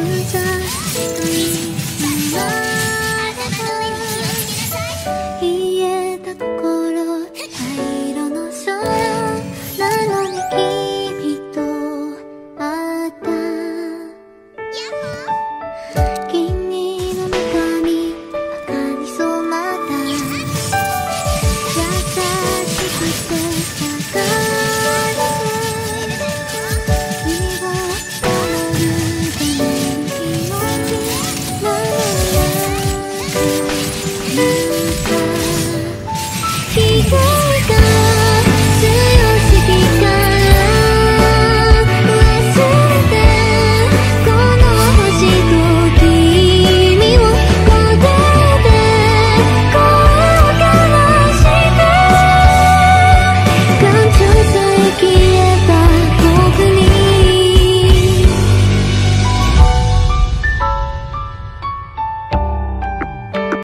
自在